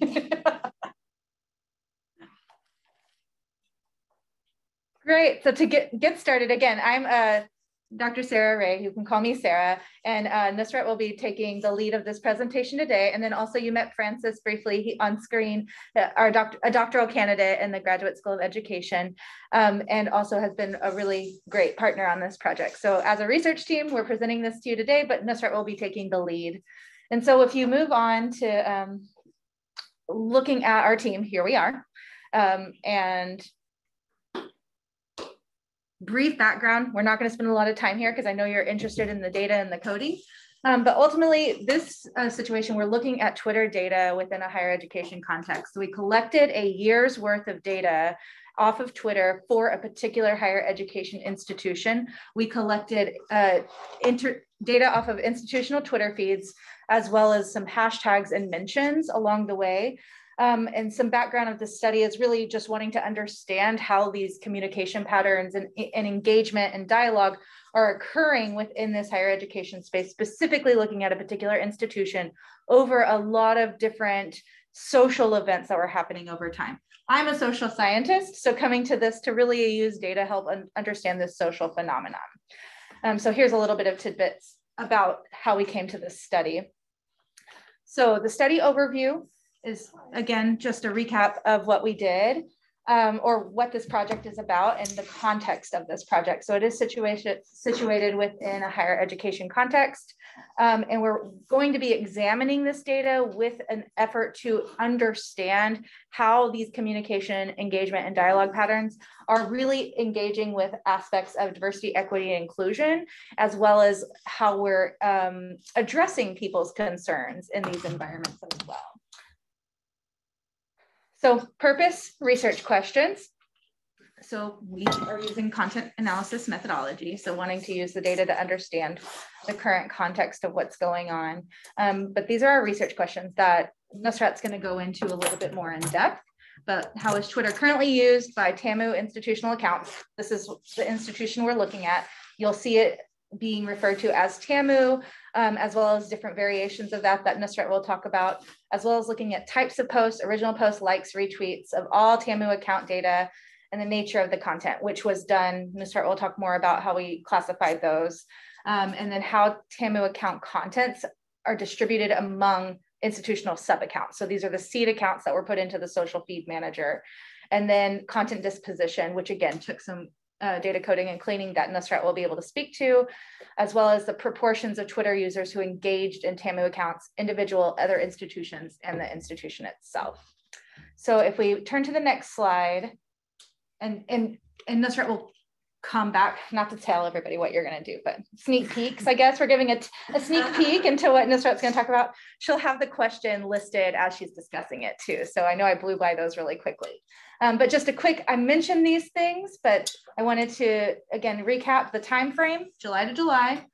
Great. So to get, get started, again, I'm uh, Dr. Sarah Ray, you can call me Sarah, and uh, will be taking the lead of this presentation today. And then also you met Francis briefly he, on screen, uh, our doctor, a doctoral candidate in the Graduate School of Education, um, and also has been a really great partner on this project. So as a research team, we're presenting this to you today, but Nusrat will be taking the lead. And so if you move on to um, looking at our team, here we are. Um, and brief background. We're not going to spend a lot of time here because I know you're interested in the data and the coding. Um, but ultimately, this uh, situation, we're looking at Twitter data within a higher education context. So we collected a year's worth of data off of Twitter for a particular higher education institution. We collected uh, data off of institutional Twitter feeds, as well as some hashtags and mentions along the way. Um, and some background of the study is really just wanting to understand how these communication patterns and, and engagement and dialogue are occurring within this higher education space, specifically looking at a particular institution over a lot of different social events that were happening over time. I'm a social scientist, so coming to this to really use data help un understand this social phenomenon. Um, so here's a little bit of tidbits about how we came to this study. So the study overview is again just a recap of what we did um, or what this project is about and the context of this project. So it is situated, situated within a higher education context. Um, and we're going to be examining this data with an effort to understand how these communication, engagement, and dialogue patterns are really engaging with aspects of diversity, equity, and inclusion, as well as how we're um, addressing people's concerns in these environments as well. So purpose, research questions. So we are using content analysis methodology. So wanting to use the data to understand the current context of what's going on. Um, but these are our research questions that Nusrat's gonna go into a little bit more in depth. But how is Twitter currently used by TAMU institutional accounts? This is the institution we're looking at. You'll see it being referred to as TAMU, um, as well as different variations of that that Nusrat will talk about, as well as looking at types of posts, original posts, likes, retweets of all TAMU account data and the nature of the content, which was done. Nusrat will talk more about how we classified those, um, and then how TAMU account contents are distributed among institutional sub accounts. So these are the seed accounts that were put into the social feed manager. And then content disposition, which again took some uh, data coding and cleaning that Nusrat will be able to speak to, as well as the proportions of Twitter users who engaged in TAMU accounts, individual, other institutions, and the institution itself. So if we turn to the next slide, and, and, and Nusrat will come back, not to tell everybody what you're going to do, but sneak peeks, I guess. We're giving a, a sneak peek into what Nusrat's going to talk about. She'll have the question listed as she's discussing it too. So I know I blew by those really quickly. Um, but just a quick, I mentioned these things, but I wanted to, again, recap the time frame, July to July.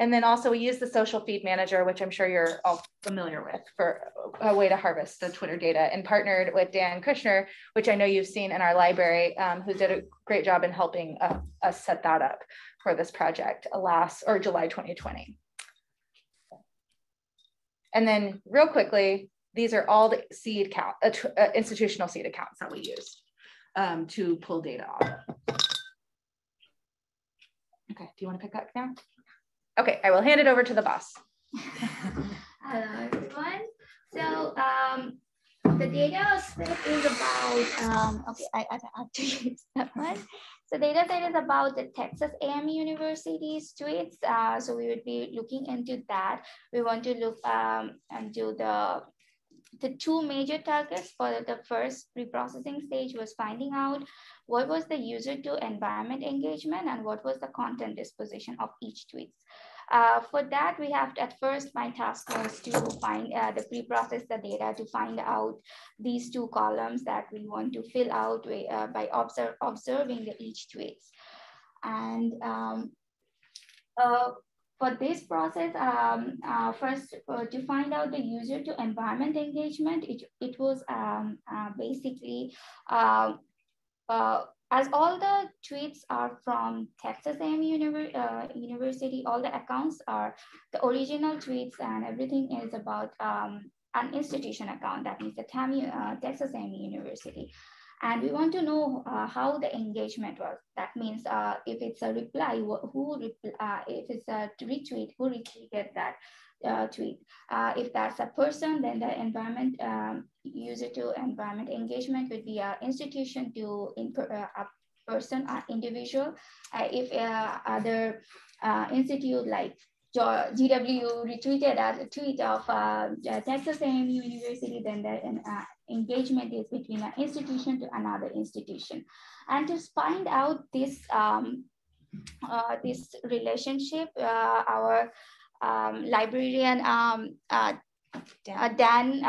And then also we use the social feed manager, which I'm sure you're all familiar with for a way to harvest the Twitter data and partnered with Dan Kerchner, which I know you've seen in our library, um, who did a great job in helping uh, us set that up for this project last or July 2020. And then real quickly, these are all the seed count, uh, uh, institutional seed accounts that we use um, to pull data off. Okay, do you want to pick up now? Okay, I will hand it over to the boss. Hello, everyone. So um, the data set is about, um, okay, I, I have to use that one. So data set is about the Texas A&M University's tweets. Uh, so we would be looking into that. We want to look um, into the the two major targets for the first pre-processing stage was finding out what was the user to environment engagement and what was the content disposition of each tweet. Uh, for that, we have to, at first, my task was to find uh, the pre-process the data to find out these two columns that we want to fill out uh, by observe, observing each tweets. And um, uh, for this process, um, uh, first uh, to find out the user to environment engagement, it, it was um, uh, basically, uh, as all the tweets are from Texas A&M uh, University, all the accounts are the original tweets and everything is about um, an institution account, that means the TAMU, uh, Texas A&M University. And we want to know uh, how the engagement was. That means uh, if it's a reply, who, uh, if it's a retweet, who retweeted that uh, tweet. Uh, if that's a person, then the environment um, user to environment engagement would be an institution to in, uh, a person or individual. Uh, if uh, other uh, institute like GW retweeted a tweet of Texas A&M University, then the engagement is between an institution to another institution. And to find out this um, this relationship, our um, librarian um, uh, Dan,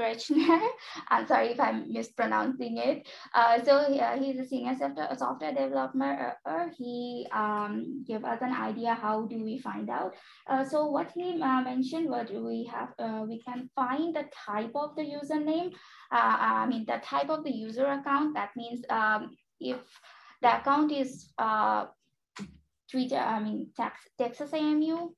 uh, uh, Kerchner. I'm sorry if I'm mispronouncing it. Uh, so uh, he's a senior software, software developer. Uh, he um, gave us an idea how do we find out. Uh, so what he uh, mentioned was we have uh, we can find the type of the username. Uh, I mean the type of the user account. That means um, if the account is uh, Twitter, I mean Texas AMU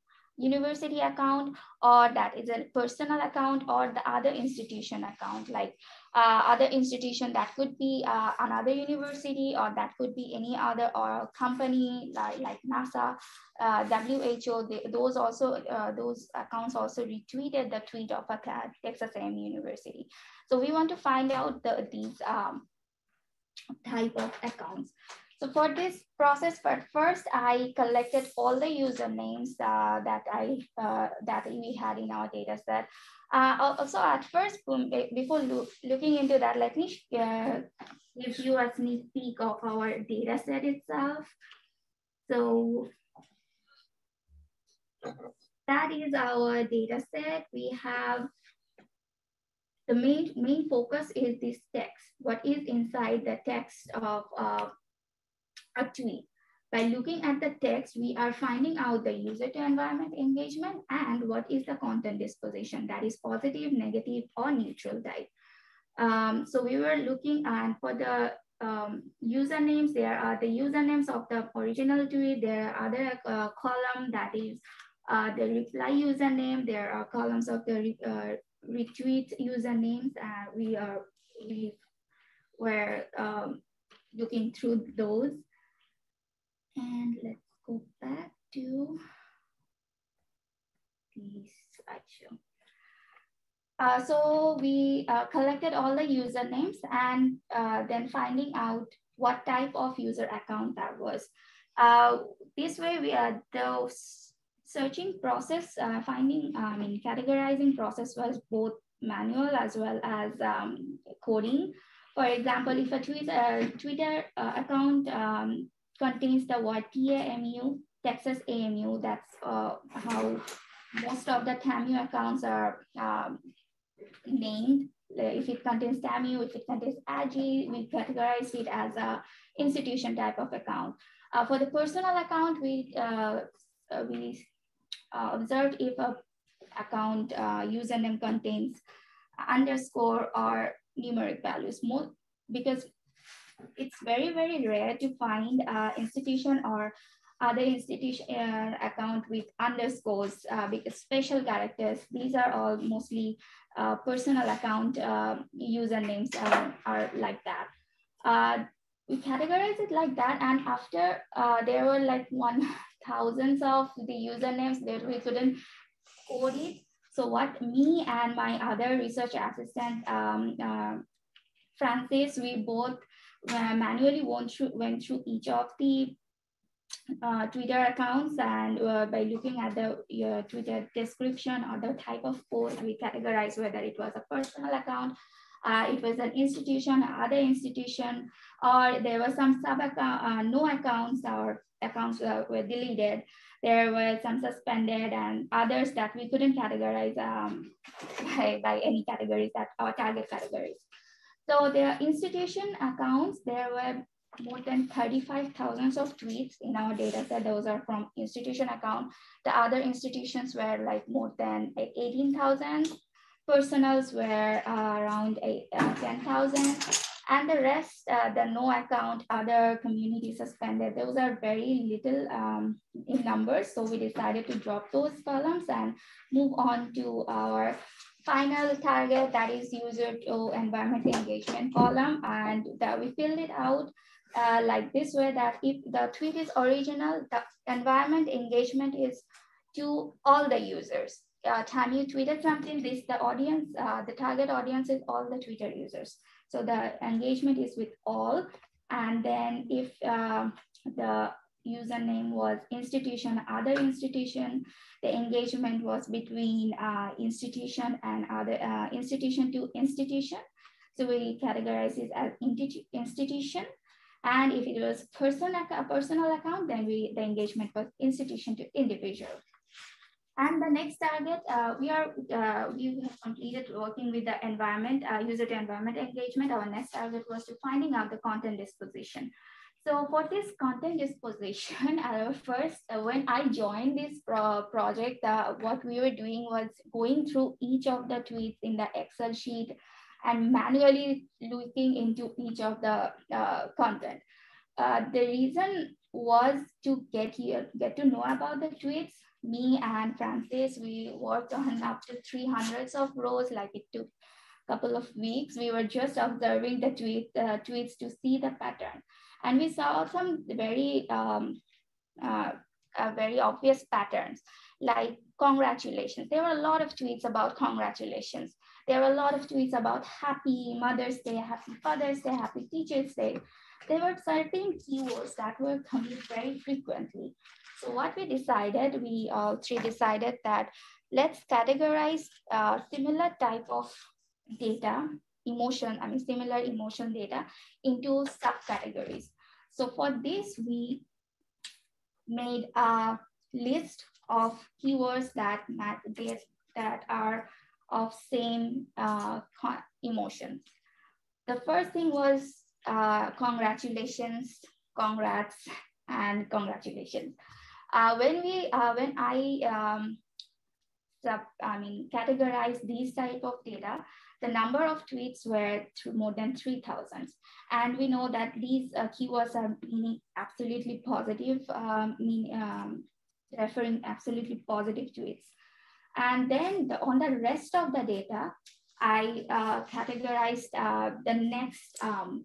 university account or that is a personal account or the other institution account like uh, other institution that could be uh, another university or that could be any other or company like, like NASA, uh, WHO, they, those also, uh, those accounts also retweeted the tweet of a Texas A&M University. So we want to find out the, these um, type of accounts. So for this process, but first I collected all the usernames uh, that I uh, that we had in our data set. Uh, also at first, before look, looking into that, let me uh, give you a sneak peek of our data set itself. So that is our data set. We have the main, main focus is this text, what is inside the text of uh, a tweet. By looking at the text, we are finding out the user to environment engagement and what is the content disposition that is positive, negative, or neutral type. Um, so we were looking and for the um, usernames, there are the usernames of the original tweet. There are other uh, column that is uh, the reply username. There are columns of the uh, retweet usernames. Uh, we are we were um, looking through those. And let's go back to the slideshow. Uh, so we uh, collected all the usernames and uh, then finding out what type of user account that was. Uh, this way, we are the searching process, uh, finding, I mean, categorizing process was both manual as well as um, coding. For example, if a Twitter, Twitter uh, account um, contains the word TAMU, Texas AMU. That's uh, how most of the TAMU accounts are um, named. If it contains TAMU, if it contains AGI, we categorize it as a institution type of account. Uh, for the personal account, we uh, uh we uh, observed if a account uh, username contains underscore or numeric values. More because it's very, very rare to find uh, institution or other institution uh, account with underscores uh, because special characters. These are all mostly uh, personal account uh, usernames uh, are like that. Uh, we categorize it like that. And after there were like one thousands of the usernames that we couldn't code it. So what me and my other research assistant, um, uh, Francis, we both uh, manually went through, went through each of the uh, Twitter accounts and uh, by looking at the uh, Twitter description or the type of post, we categorize whether it was a personal account, uh, it was an institution, other institution, or there were some sub account, uh, no accounts or accounts were deleted. There were some suspended and others that we couldn't categorize um, by, by any categories that our target categories. So the institution accounts, there were more than 35,000 of tweets in our data set. Those are from institution account. The other institutions were like more than 18,000. Personals were uh, around uh, 10,000. And the rest, uh, the no account, other community suspended, those are very little um, in numbers. So we decided to drop those columns and move on to our final target that is user to environment engagement column and that we filled it out uh, like this way that if the tweet is original, the environment engagement is to all the users. Uh, you tweeted something, this the audience, uh, the target audience is all the Twitter users. So the engagement is with all. And then if uh, the username was institution, other institution, the engagement was between uh, institution and other uh, institution to institution. So we categorize it as institution. And if it was person, a personal account, then we the engagement was institution to individual. And the next target, uh, we are uh, we have completed working with the environment, uh, user to environment engagement. Our next target was to finding out the content disposition. So for this content disposition, uh, first, when I joined this pro project, uh, what we were doing was going through each of the tweets in the Excel sheet and manually looking into each of the uh, content. Uh, the reason was to get here, get to know about the tweets. Me and Francis, we worked on up to 300s of rows, like it took a couple of weeks. We were just observing the tweet, uh, tweets to see the pattern. And we saw some very, um, uh, uh, very obvious patterns like congratulations. There were a lot of tweets about congratulations. There were a lot of tweets about happy Mother's Day, happy Father's Day, happy Teacher's Day. There were certain keywords that were coming very frequently. So what we decided, we all three decided that let's categorize uh, similar type of data, emotion, I mean, similar emotion data into subcategories. So for this, we made a list of keywords that, that are of same uh, emotion. The first thing was uh, congratulations, congrats, and congratulations. Uh, when we, uh, when I, um, sub, I mean, categorize these type of data, the number of tweets were more than 3,000. And we know that these uh, keywords are meaning absolutely positive, um, mean, um, referring absolutely positive tweets. And then the, on the rest of the data, I uh, categorized uh, the next um,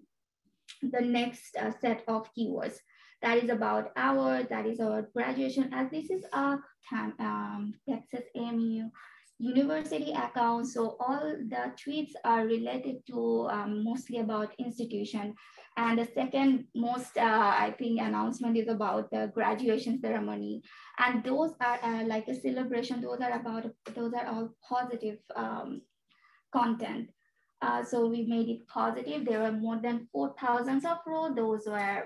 the next uh, set of keywords. That is about our, that is our graduation, as this is a um, Texas AMU university account. So all the tweets are related to um, mostly about institution. And the second most, uh, I think, announcement is about the graduation ceremony. And those are uh, like a celebration. Those are about, those are all positive um, content. Uh, so we made it positive. There were more than 4,000 of rows. Those were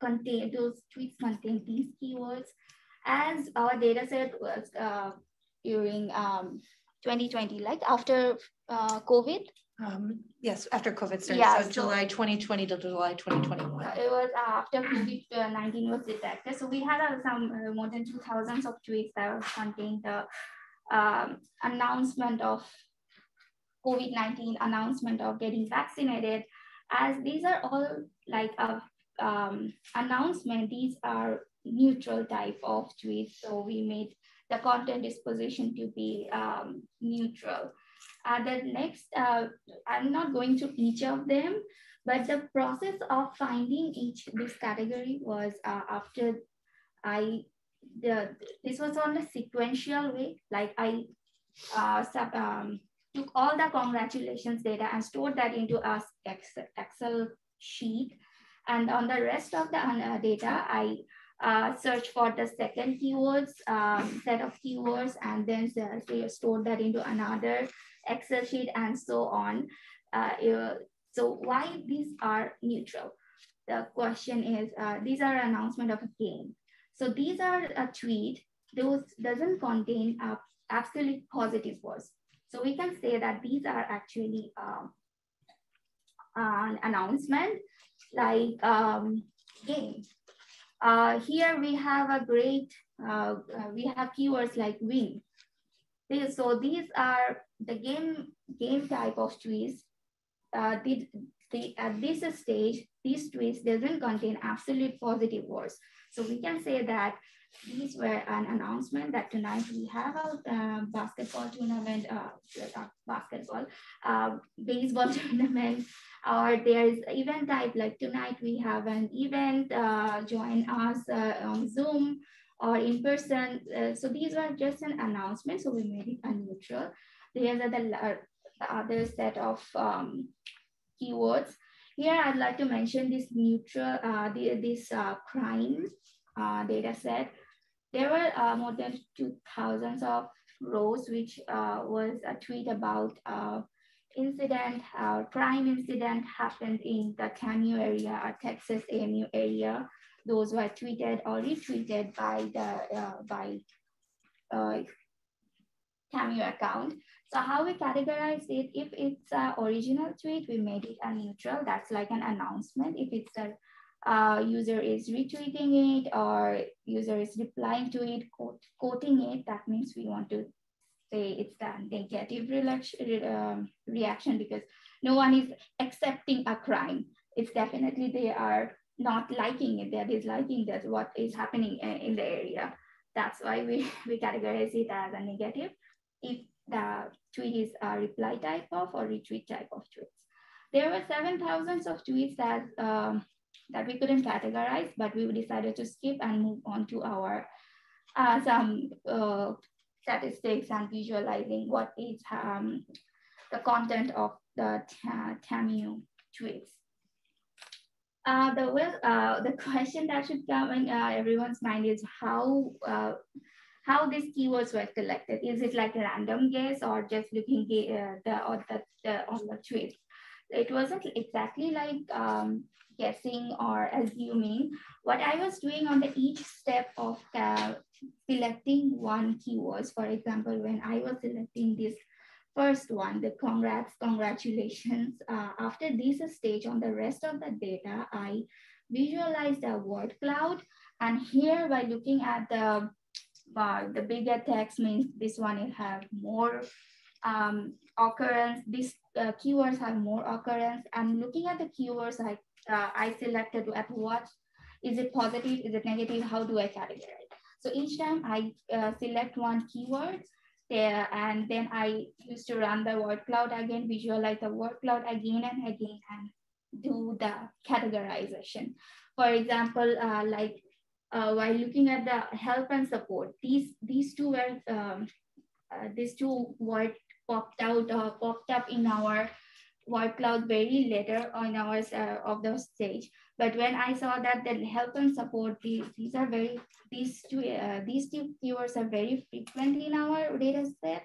contain, those tweets contain these keywords. As our data set was uh, during um, 2020, like after uh, COVID, um, yes, after COVID started, yeah, so, so July 2020 to July 2021. It was uh, after COVID-19 was detected. So we had uh, some uh, more than 2,000 of tweets that contained the um, announcement of COVID-19, announcement of getting vaccinated. As these are all like a um, announcement, these are neutral type of tweets. So we made the content disposition to be um, neutral. Uh, the next, uh, I'm not going through each of them, but the process of finding each this category was uh, after I, the this was on a sequential way, like I uh, sub, um, took all the congratulations data and stored that into a Excel sheet. And on the rest of the uh, data, I uh, for the second keywords, um, set of keywords, and then say, store that into another Excel sheet and so on. Uh, so why these are neutral? The question is, uh, these are announcement of a game. So these are a tweet, those doesn't contain uh, absolute positive words. So we can say that these are actually um, an announcement like um, game. Uh, here we have a great, uh, uh, we have keywords like win. So these are the game, game type of tweets. Uh, the, the, at this stage, these tweets doesn't contain absolute positive words. So we can say that these were an announcement that tonight we have a uh, basketball tournament, uh, basketball, uh, baseball tournament, or there's event type like tonight we have an event, uh, join us uh, on Zoom or in person. Uh, so these were just an announcement, so we made it a neutral. These are the, the other set of um, keywords. Here I'd like to mention this neutral, the, this crime data set there were uh, more than 2,000 of rows, which uh, was a tweet about uh, incident, uh, crime incident happened in the TAMU area, uh, Texas AMU area. Those were tweeted or retweeted by the uh, by uh, TAMU account. So how we categorize it, if it's an original tweet, we made it a neutral. That's like an announcement. If it's a uh, user is retweeting it or user is replying to it, quote, quoting it, that means we want to say it's a negative um, reaction because no one is accepting a crime. It's definitely they are not liking it, they're disliking that what is happening in the area. That's why we, we categorize it as a negative if the tweet is a reply type of or retweet type of tweets. There were 7,000 of tweets that um, that we couldn't categorize, but we decided to skip and move on to our uh, some uh, statistics and visualizing what is um, the content of the TAMU tweets. Uh, the well, uh, the question that should come in uh, everyone's mind is how uh, how these keywords were collected. Is it like a random guess or just looking uh, the or the, the on the tweet? It wasn't exactly like um, guessing or assuming. What I was doing on the each step of uh, selecting one keywords, for example, when I was selecting this first one, the congrats, congratulations. Uh, after this stage on the rest of the data, I visualized a word cloud. And here by looking at the, the bigger text means this one it have more um, occurrence. These uh, keywords have more occurrence. And looking at the keywords, I uh, I selected at what, is it positive, is it negative, how do I categorize? So each time I uh, select one keyword there and then I used to run the word cloud again, visualize the word cloud again and again and do the categorization. For example, uh, like uh, while looking at the help and support, these, these two were, um, uh, these two words popped out, uh, popped up in our word cloud very later on hours uh, of the stage. But when I saw that the help and support, these, these are very, these two, uh, these two keywords are very frequent in our data set.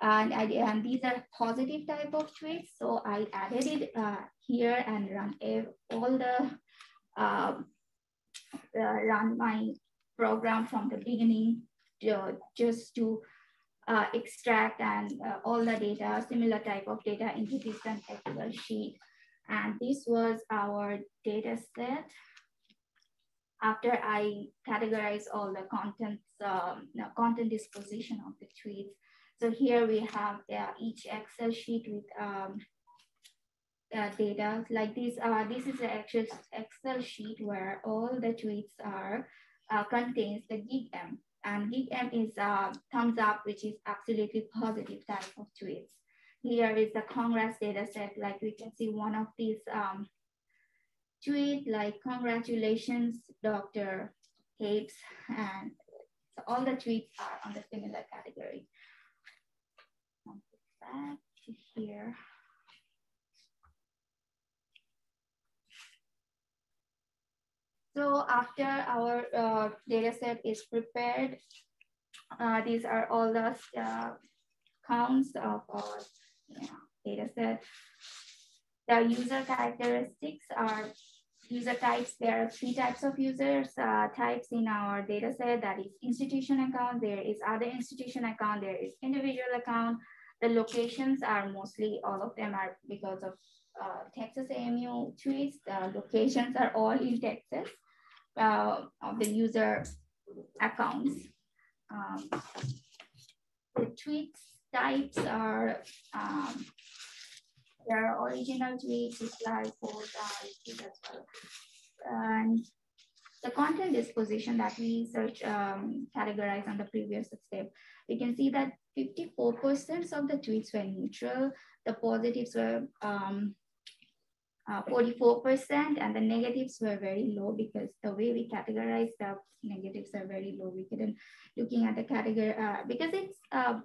And, I, and these are positive type of tweets. So I added it uh, here and run all the, um, uh, run my program from the beginning to, just to uh, extract and uh, all the data, similar type of data into this Excel sheet. And this was our data set. After I categorize all the contents, um, no, content disposition of the tweets. So here we have uh, each Excel sheet with um, uh, data like this. Uh, this is an Excel sheet where all the tweets are uh, contains the Gig 'em and Gig 'em is a thumbs up, which is absolutely positive type of tweets. Here is the congrats data set. Like we can see one of these um, tweet like congratulations, Dr. Capes. And so all the tweets are on the similar category. Back to here. So after our uh, data set is prepared, uh, these are all the uh, counts of our data set. The user characteristics are user types. There are three types of users uh, types in our data set. That is institution account. There is other institution account. There is individual account. The locations are mostly all of them are because of uh, Texas AMU tweets. The locations are all in Texas uh, of the user accounts. Um, the tweets types are um, there are original tweets, reply, post, as well. And the content disposition that we search um, categorized on the previous step, we can see that 54% of the tweets were neutral. The positives were um, uh, 44% and the negatives were very low because the way we categorize the negatives are very low. We couldn't looking at the category uh, because it's uh,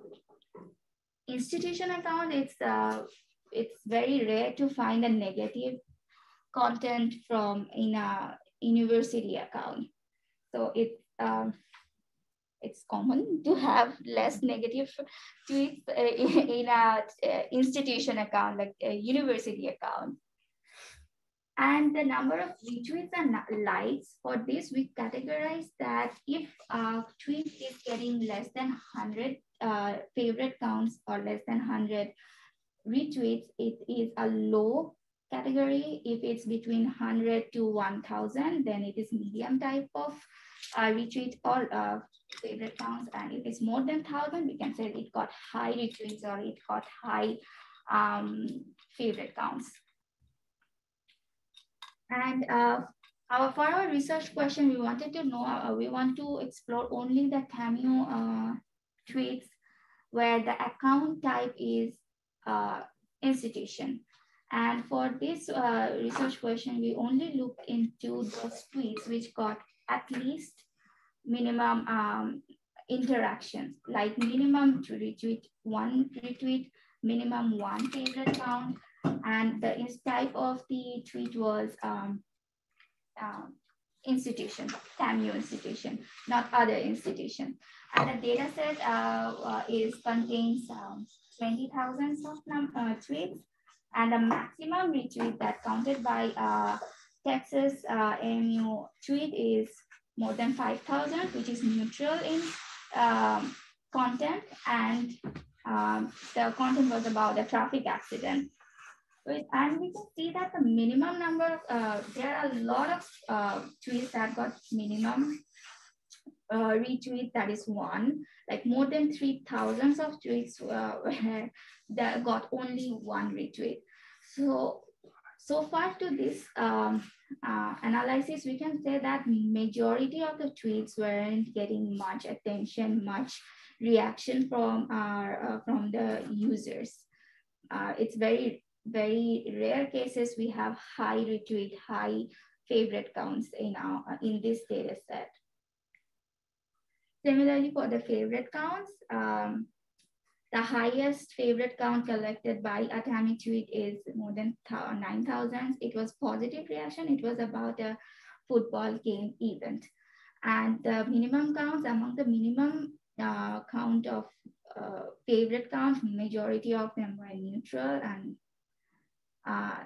institution account. It's uh, it's very rare to find a negative content from in a university account. So it's um, it's common to have less negative tweets uh, in, in a uh, institution account like a university account. And the number of retweets and likes for this, we categorize that if a tweet is getting less than 100 uh, favorite counts or less than 100 retweets, it is a low category. If it's between 100 to 1000, then it is medium type of uh, retweet or uh, favorite counts. And if it's more than 1000, we can say it got high retweets or it got high um, favorite counts. And uh, our, for our research question, we wanted to know, uh, we want to explore only the TAMU uh, tweets where the account type is uh, institution. And for this uh, research question, we only look into those tweets which got at least minimum um, interactions, like minimum to retweet one retweet, minimum one favorite count, and the type of the tweet was um, uh, institution, TAMU institution, not other institution. And the data set uh, uh, is contains um, 20,000 of uh, tweets and the maximum retweet that counted by uh, Texas uh, AMU tweet is more than 5,000, which is neutral in um, content. And um, the content was about a traffic accident and we can see that the minimum number, uh, there are a lot of uh, tweets that got minimum uh, retweet, that is one, like more than 3,000 of tweets uh, that got only one retweet. So, so far to this um, uh, analysis, we can say that majority of the tweets weren't getting much attention, much reaction from our, uh, from the users. Uh, it's very very rare cases, we have high retweet, high favorite counts in, our, in this data set. Similarly, for the favorite counts, um, the highest favorite count collected by Atomic Tweet is more than 9,000. It was positive reaction. It was about a football game event. And the minimum counts among the minimum uh, count of uh, favorite counts, majority of them were neutral and uh,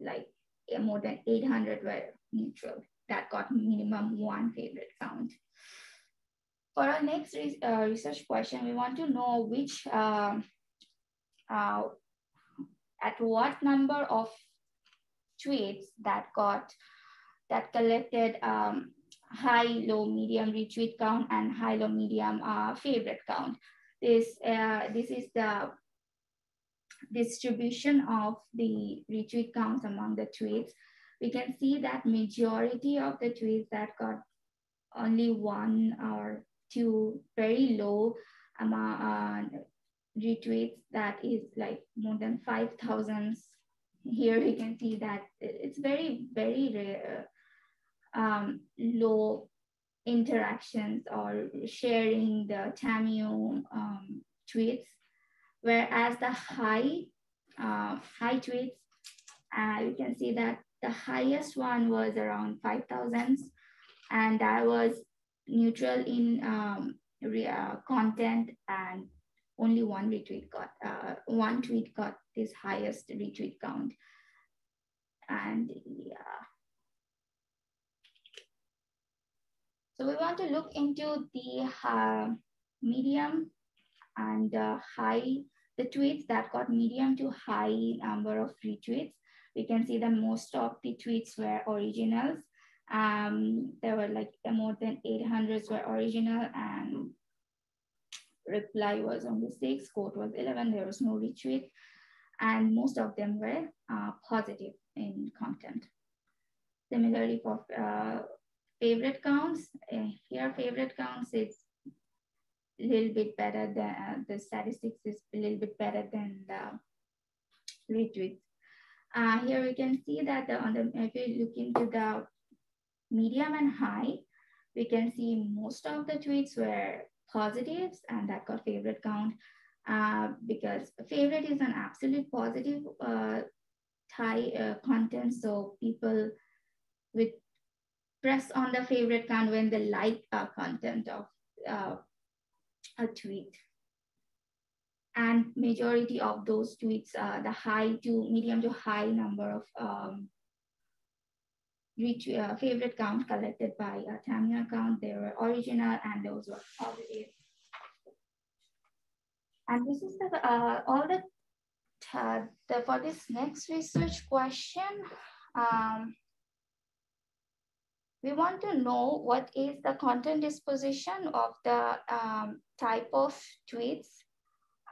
like more than 800 were neutral. That got minimum one favorite count. For our next re uh, research question, we want to know which, uh, uh, at what number of tweets that got, that collected um, high, low, medium retweet count and high, low, medium uh, favorite count. This, uh, this is the distribution of the retweet counts among the tweets, we can see that majority of the tweets that got only one or two very low amount uh, retweets that is like more than 5,000. Here we can see that it's very, very rare, um, low interactions or sharing the TAMU um, tweets Whereas the high, uh, high tweets, uh, you can see that the highest one was around 5,000 and that was neutral in um, uh, content and only one retweet got, uh, one tweet got this highest retweet count. And yeah. So we want to look into the uh, medium and uh, high the tweets that got medium to high number of retweets. We can see that most of the tweets were originals. Um, there were like more than 800 were original and reply was only six, quote was 11, there was no retweet. And most of them were uh, positive in content. Similarly for uh, favorite counts. Uh, here, favorite counts is a little bit better than uh, the statistics is a little bit better than the retweets. Uh, here we can see that the, on the if you look into the medium and high, we can see most of the tweets were positives and that got favorite count uh, because favorite is an absolute positive uh, tie uh, content. So people would press on the favorite count when they like uh, content of uh, a tweet. And majority of those tweets, uh, the high to medium to high number of um, retweet, uh, favorite count collected by a TAMU account, they were original and those were positive. And this is the, uh, all the, uh, the, for this next research question, um, we want to know what is the content disposition of the um, type of tweets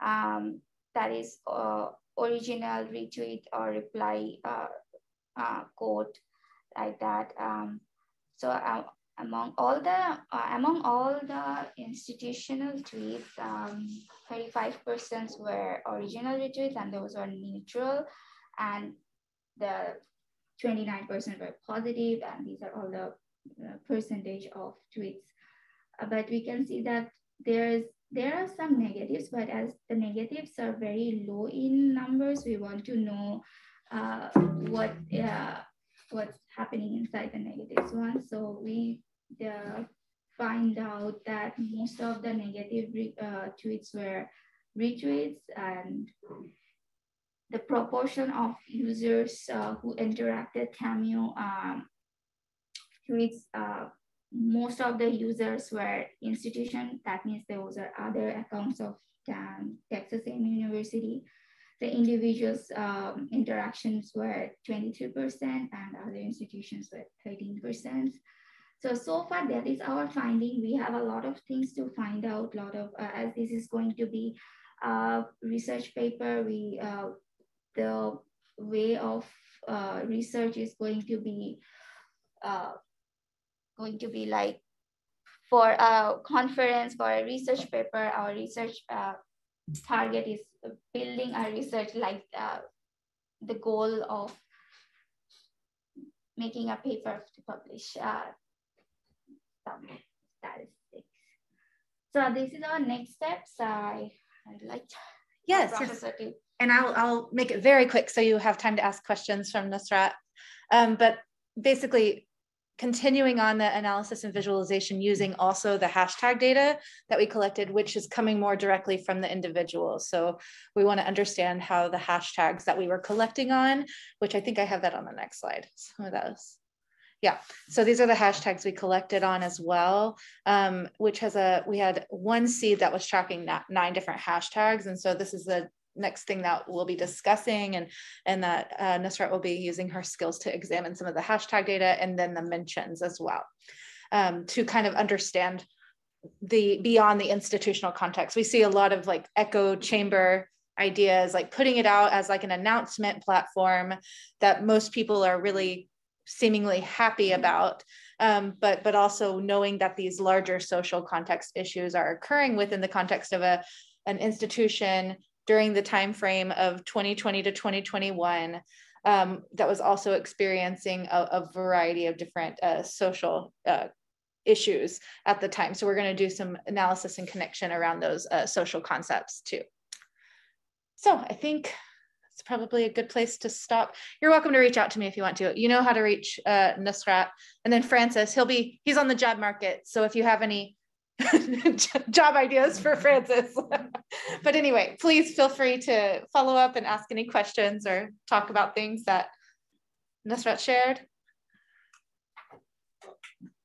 um, that is uh, original retweet or reply uh, uh, quote like that. Um, so uh, among all the uh, among all the institutional tweets, 35% um, were original retweets and those were neutral, and the 29% were positive, and these are all the uh, percentage of tweets. Uh, but we can see that there's there are some negatives, but as the negatives are very low in numbers, we want to know uh, what uh, what's happening inside the negatives one. So we find out that most of the negative tweets were retweets and the proportion of users uh, who interacted TAMU um, uh, most of the users were institution. That means those are other accounts of um, Texas A&M University. The individuals' um, interactions were 23% and other institutions were 13%. So, so far that is our finding. We have a lot of things to find out, lot of, uh, as this is going to be a research paper, we, uh, the way of uh, research is going to be uh, going to be like for a conference, for a research paper, our research uh, target is building a research like uh, the goal of making a paper to publish uh, some statistics. So this is our next steps. I, I'd like yes, yes. And I'll, I'll make it very quick so you have time to ask questions from Nusrat. Um, but basically, continuing on the analysis and visualization using also the hashtag data that we collected, which is coming more directly from the individuals. So we want to understand how the hashtags that we were collecting on, which I think I have that on the next slide, some of those. Yeah, so these are the hashtags we collected on as well, um, which has a, we had one seed that was tracking nine different hashtags. And so this is the next thing that we'll be discussing and and that uh, will be using her skills to examine some of the hashtag data and then the mentions as well um, to kind of understand the beyond the institutional context. We see a lot of like echo chamber ideas, like putting it out as like an announcement platform that most people are really seemingly happy about um, but but also knowing that these larger social context issues are occurring within the context of a an institution during the time frame of 2020 to 2021 um, that was also experiencing a, a variety of different uh, social uh, issues at the time. So we're going to do some analysis and connection around those uh, social concepts too. So I think it's probably a good place to stop. You're welcome to reach out to me if you want to. You know how to reach uh, Nusrat. And then Francis, he'll be, he's on the job market. So if you have any job ideas for Francis. but anyway, please feel free to follow up and ask any questions or talk about things that Nusrat shared.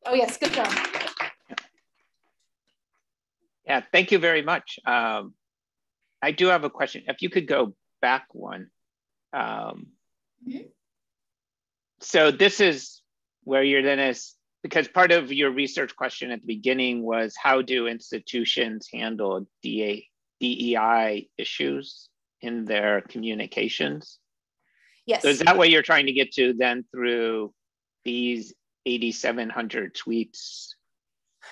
Oh yes, good job. Yeah, thank you very much. Um, I do have a question. If you could go back one. Um, mm -hmm. So this is where you're then as because part of your research question at the beginning was how do institutions handle DA, DEI issues in their communications? Yes. So is that what you're trying to get to then through these 8,700 tweets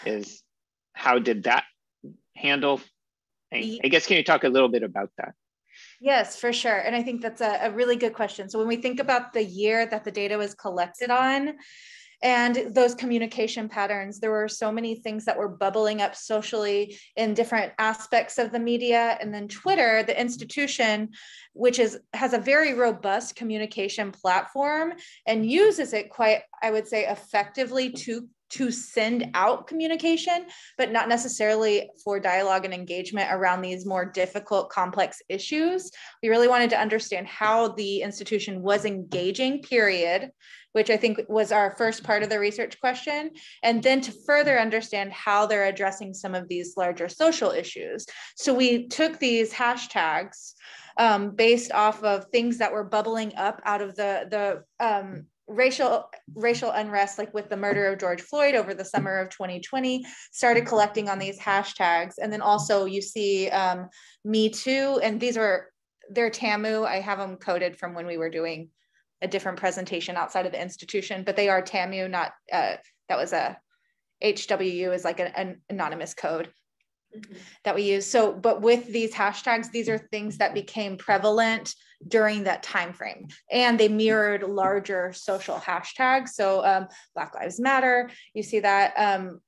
is how did that handle? I, I guess can you talk a little bit about that? Yes, for sure. And I think that's a, a, really good question. So when we think about the year that the data was collected on, and those communication patterns there were so many things that were bubbling up socially in different aspects of the media and then twitter the institution which is has a very robust communication platform and uses it quite i would say effectively to to send out communication, but not necessarily for dialogue and engagement around these more difficult, complex issues. We really wanted to understand how the institution was engaging, period, which I think was our first part of the research question, and then to further understand how they're addressing some of these larger social issues. So we took these hashtags um, based off of things that were bubbling up out of the the um, racial racial unrest like with the murder of george floyd over the summer of 2020 started collecting on these hashtags and then also you see um, me too and these are they're tamu i have them coded from when we were doing a different presentation outside of the institution but they are tamu not uh, that was a hwu is like an, an anonymous code mm-hmm. that we use. So but with these hashtags these are things that became prevalent during that time frame and they mirrored larger social hashtags. So um, black lives matter you see that um,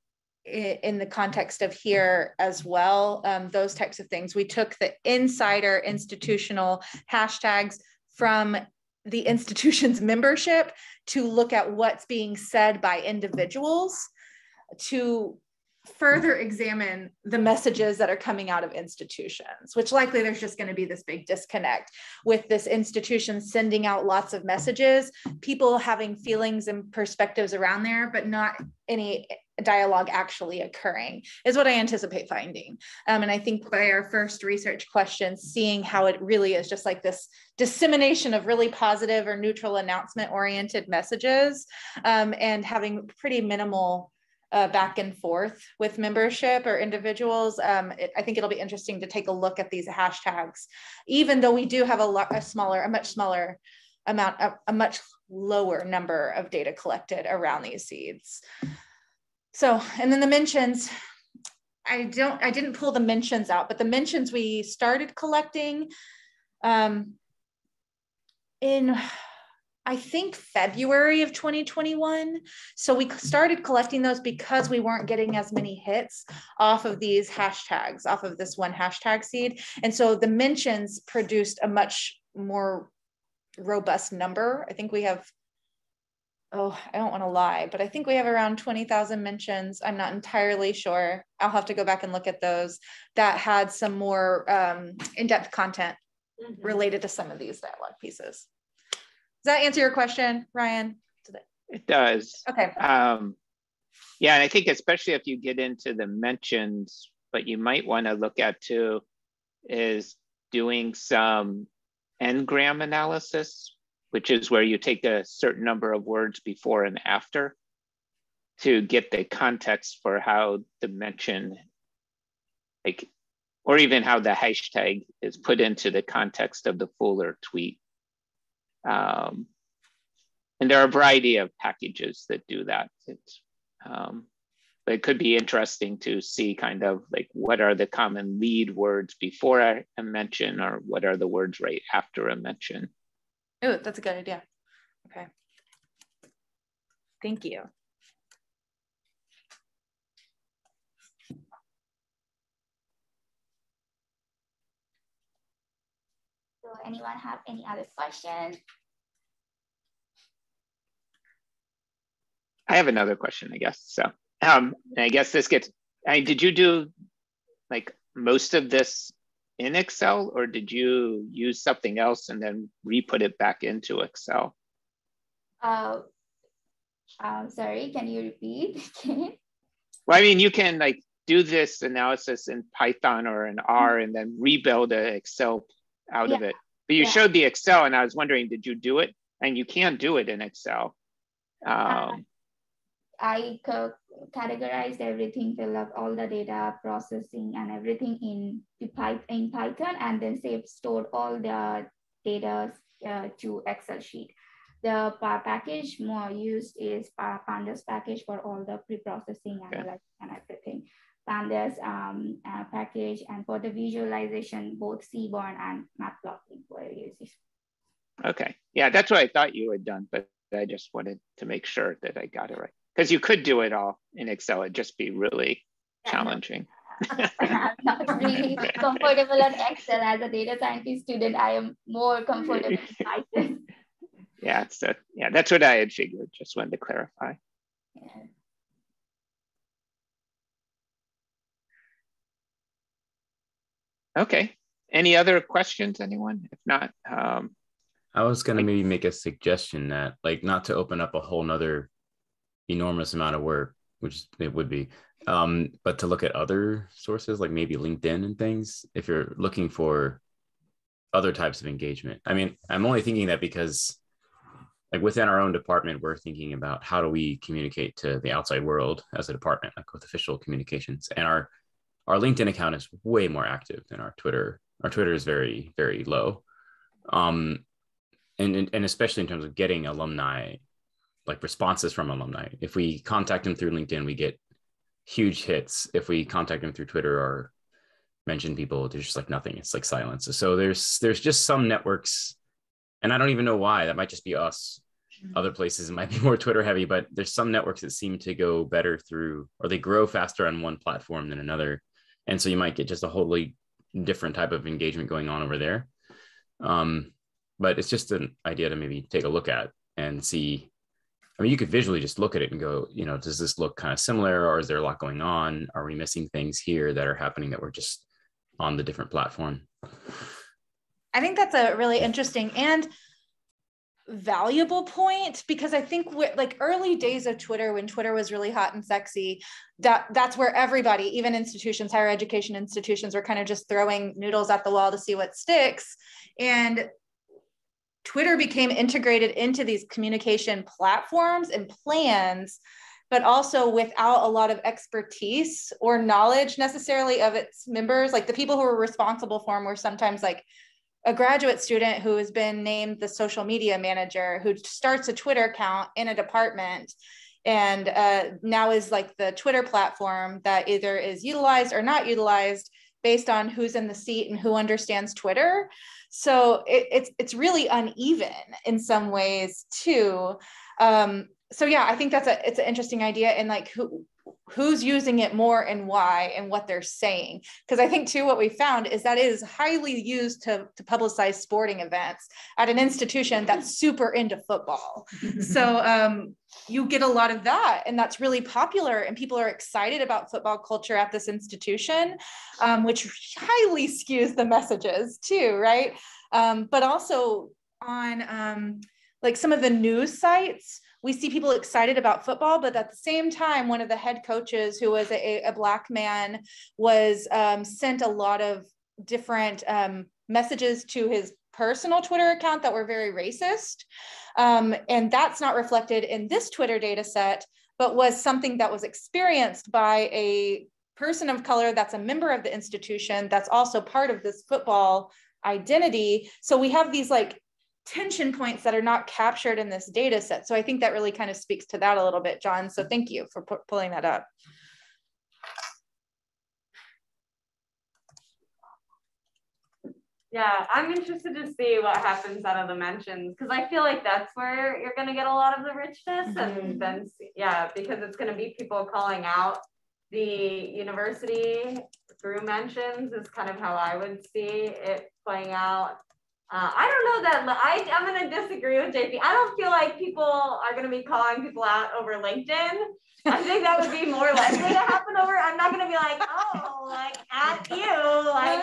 in the context of here as well um, those types of things. We took the insider institutional hashtags from the institution's membership to look at what's being said by individuals to further examine the messages that are coming out of institutions, which likely there's just going to be this big disconnect with this institution sending out lots of messages, people having feelings and perspectives around there, but not any dialogue actually occurring is what I anticipate finding. Um, and I think by our first research question seeing how it really is just like this dissemination of really positive or neutral announcement oriented messages um, and having pretty minimal uh, back and forth with membership or individuals. Um, it, I think it'll be interesting to take a look at these hashtags, even though we do have a, a smaller, a much smaller amount, a, a much lower number of data collected around these seeds. So, and then the mentions, I don't, I didn't pull the mentions out, but the mentions we started collecting um, in I think February of 2021. So we started collecting those because we weren't getting as many hits off of these hashtags, off of this one hashtag seed. And so the mentions produced a much more robust number. I think we have, oh, I don't want to lie, but I think we have around 20,000 mentions. I'm not entirely sure. I'll have to go back and look at those that had some more um, in depth content mm-hmm. related to some of these dialogue pieces. Does that answer your question, Ryan? It does. Okay. Um, yeah, and I think especially if you get into the mentions, what you might want to look at too is doing some n-gram analysis, which is where you take a certain number of words before and after to get the context for how the mention, like, or even how the hashtag is put into the context of the fuller tweet. Um, and there are a variety of packages that do that. Um, but it could be interesting to see kind of like what are the common lead words before a mention or what are the words right after a mention. Oh, that's a good idea. Okay. Thank you. Anyone have any other questions? I have another question, I guess. So um, I guess this gets, I, did you do like most of this in Excel or did you use something else and then re-put it back into Excel? Uh, um, sorry, can you repeat? well, I mean, you can like do this analysis in Python or in R and then rebuild an Excel out yeah. of it. But you yeah. showed the Excel and I was wondering, did you do it? And you can do it in Excel. Uh, um, I categorized everything, fill up all the data processing and everything in, in Python and then save stored all the data uh, to Excel sheet. the package more used is pandas package for all the pre-processing okay. analysis and everything pandas um, uh, package and for the visualization both seaborn and matplotlib were used okay yeah that's what i thought you had done but i just wanted to make sure that i got it right because you could do it all in excel it'd just be really yeah, challenging I'm not really comfortable on Excel as a data scientist student. I am more comfortable in Python. Yeah, so yeah, that's what I had figured. Just wanted to clarify. Okay. Any other questions, anyone? If not, um, I was gonna maybe make a suggestion that, like, not to open up a whole nother enormous amount of work, which it would be, um, but to look at other sources like maybe LinkedIn and things if you're looking for other types of engagement. I mean, I'm only thinking that because like within our own department, we're thinking about how do we communicate to the outside world as a department, like with official communications. And our our LinkedIn account is way more active than our Twitter. Our Twitter is very, very low. Um, and, and especially in terms of getting alumni, like responses from alumni. If we contact them through LinkedIn, we get huge hits. If we contact them through Twitter or mention people, there's just like nothing. It's like silence. So there's there's just some networks, and I don't even know why. That might just be us. Mm-hmm. Other places might be more Twitter heavy, but there's some networks that seem to go better through, or they grow faster on one platform than another, and so you might get just a wholly different type of engagement going on over there. Um, but it's just an idea to maybe take a look at and see I mean, you could visually just look at it and go, you know, does this look kind of similar or is there a lot going on? Are we missing things here that are happening that we're just on the different platform? I think that's a really interesting and valuable point because I think like early days of Twitter when Twitter was really hot and sexy, that that's where everybody, even institutions, higher education institutions were kind of just throwing noodles at the wall to see what sticks. And Twitter became integrated into these communication platforms and plans, but also without a lot of expertise or knowledge necessarily of its members. Like the people who were responsible for them were sometimes like a graduate student who has been named the social media manager who starts a Twitter account in a department and uh, now is like the Twitter platform that either is utilized or not utilized based on who's in the seat and who understands Twitter. So it, it's it's really uneven in some ways too. Um, so yeah, I think that's a it's an interesting idea and like who who's using it more and why and what they're saying. Because i think too what we found is that it is highly used to, to publicize sporting events at an institution that's super into football. So um, you get a lot of that and that's really popular and people are excited about football culture at this institution um, which highly skews the messages too right? Um, but also on um, like some of the news sites we see people excited about football, but at the same time, one of the head coaches, who was a, a black man, was um, sent a lot of different um, messages to his personal Twitter account that were very racist. Um, and that's not reflected in this Twitter data set, but was something that was experienced by a person of color that's a member of the institution that's also part of this football identity. So we have these like tension points that are not captured in this data set. So I think that really kind of speaks to that a little bit, John. So thank you for pulling that up. Yeah, I'm interested to see what happens out of the mentions because I feel like that's where you're going to get a lot of the richness. Mm -hmm. And mm-hmm. then, yeah, because it's going to be people calling out the university through mentions is kind of how I would see it playing out. Uh, I don't know that I, I'm going to disagree with JP. I don't feel like people are going to be calling people out over LinkedIn. I think that would be more likely to happen over. I'm not going to be like, oh, like at you, like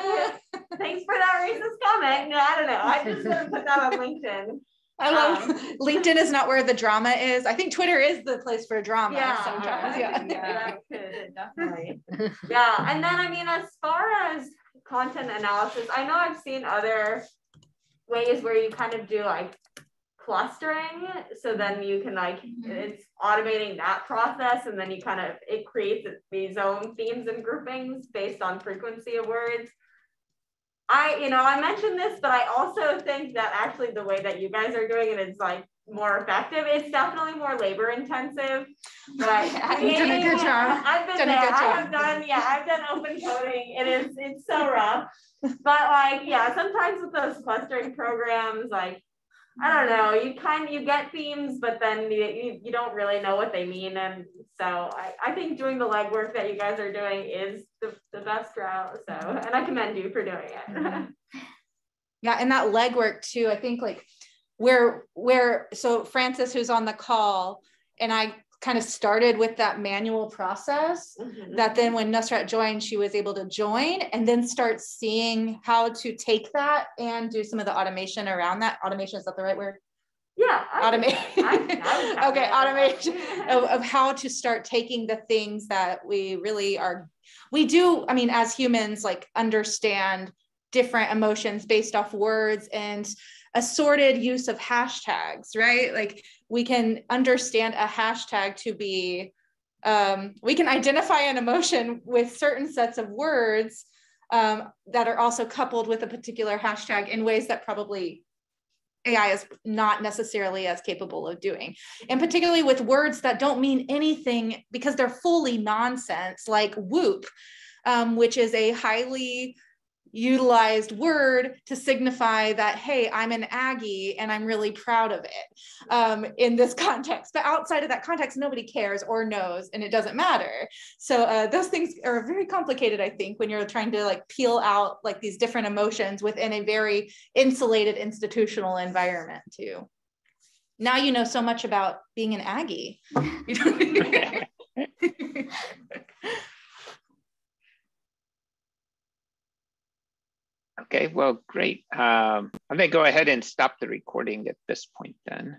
thanks for that racist comment. No, I don't know. I just going to put that on LinkedIn. I love um, LinkedIn is not where the drama is. I think Twitter is the place for drama yeah, sometimes. Yeah, yeah. Could, definitely. yeah, and then I mean, as far as content analysis, I know I've seen other ways where you kind of do like clustering so then you can like mm-hmm. it's automating that process and then you kind of it creates these own themes and groupings based on frequency of words I, you know, I mentioned this, but I also think that actually the way that you guys are doing it is like more effective. It's definitely more labor intensive, but You've done a good job. I've been Done a there. good I job. have done, yeah, I've done open coding. It is, it's so rough. But like, yeah, sometimes with those clustering programs, like, I don't know, you kind of, you get themes, but then you, you, you don't really know what they mean. And so I, I think doing the legwork that you guys are doing is the, the best route. So, and I commend you for doing it. Yeah, and that legwork too. I think like where where so Francis, who's on the call, and I kind of started with that manual process. Mhm. That then when Nusrat joined, she was able to join and then start seeing how to take that and do some of the automation around that. Automation is that the right word? Yeah. Automation. I- I would okay, automation of, of how to start taking the things that we really are we do i mean as humans like understand different emotions based off words and assorted use of hashtags right like we can understand a hashtag to be um, we can identify an emotion with certain sets of words um, that are also coupled with a particular hashtag in ways that probably AI is not necessarily as capable of doing. And particularly with words that don't mean anything because they're fully nonsense, like whoop, um, which is a highly utilized word to signify that, hey, I'm an Aggie and I'm really proud of it um, in this context. But outside of that context, nobody cares or knows and it doesn't matter. So uh, those things are very complicated, I think, when you're trying to like peel out like these different emotions within a very insulated institutional environment too. Now you know so much about being an Aggie. You know? Okay, well, great. Um, I'm gonna go ahead and stop the recording at this point then.